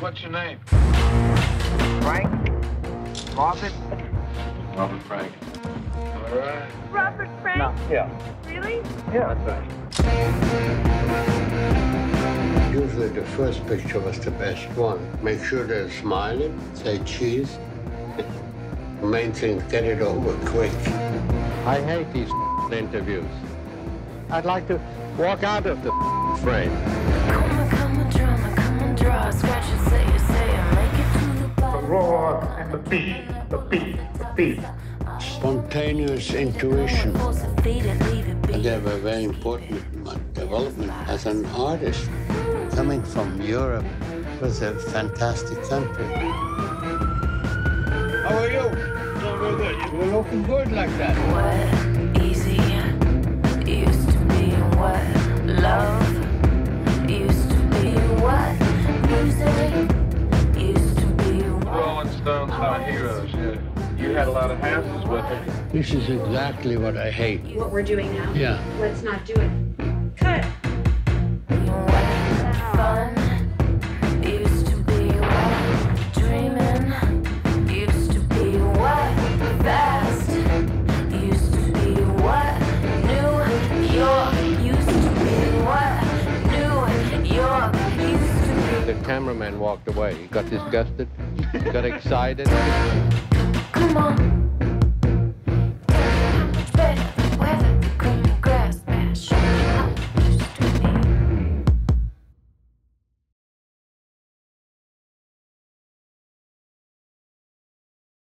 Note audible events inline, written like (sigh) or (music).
What's your name? Frank? Robert? Robert Frank. All right. Robert Frank? No, yeah. Really? Yeah, that's right. Usually the first picture was the best one. Make sure they're smiling, say cheese. (laughs) the main thing, get it over quick. I hate these (laughs) interviews. I'd like to walk out of the (laughs) frame. Bottom. and the beat, the beat, the beat. Spontaneous intuition. Force it, feed it, leave it be. And they were very important in my development as an artist. Coming from Europe was a fantastic country. How are you? Doing good. You're looking good like that. What Stones are heroes, yeah. You had a lot of houses with them. This is exactly what I hate. what we're doing now. Yeah. Let's not do it. The cameraman walked away. He got disgusted, got excited. Come on,